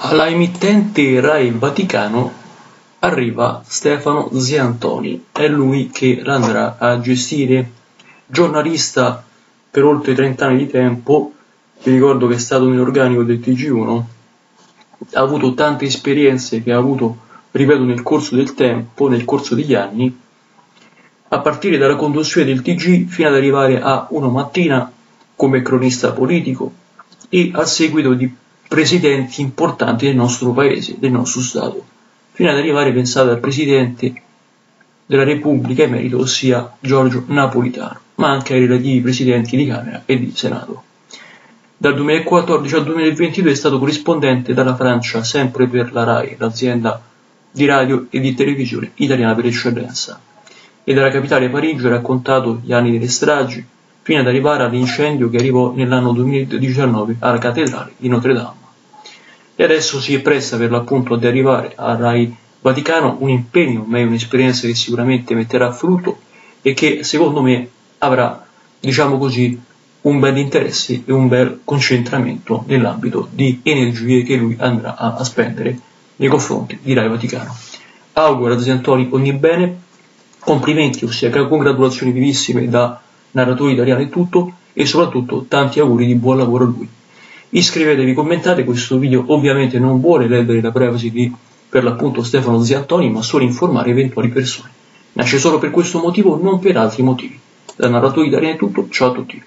Alla emittente Rai Vaticano arriva Stefano Ziantoni, è lui che l'andrà a gestire, giornalista per oltre 30 anni di tempo, vi ricordo che è stato nell'organico del TG1, ha avuto tante esperienze che ha avuto, ripeto, nel corso del tempo, nel corso degli anni, a partire dalla conduzione del TG fino ad arrivare a una mattina come cronista politico e a seguito di presidenti importanti del nostro paese, del nostro Stato, fino ad arrivare, pensate, al presidente della Repubblica emerito, ossia Giorgio Napolitano, ma anche ai relativi presidenti di Camera e di Senato. Dal 2014 al 2022 è stato corrispondente dalla Francia sempre per la RAI, l'azienda di radio e di televisione italiana per eccellenza, e dalla capitale Parigi ha raccontato gli anni delle stragi, fino ad arrivare all'incendio che arrivò nell'anno 2019 alla cattedrale di Notre Dame. E adesso si appresta per l'appunto ad arrivare a Rai Vaticano, un impegno, ma è un'esperienza che sicuramente metterà frutto e che secondo me avrà, diciamo così, un bel interesse e un bel concentramento nell'ambito di energie che lui andrà a, a spendere nei confronti di Rai Vaticano. Auguro a Zantoni ogni bene, complimenti, ossia congratulazioni vivissime da narratori italiani e tutto e soprattutto tanti auguri di buon lavoro a lui. Iscrivetevi, commentate, questo video ovviamente non vuole ledere la privacy di per l'appunto Stefano Ziantoni ma solo informare eventuali persone. Nasce solo per questo motivo, non per altri motivi. Da narratore italiano è tutto, ciao a tutti.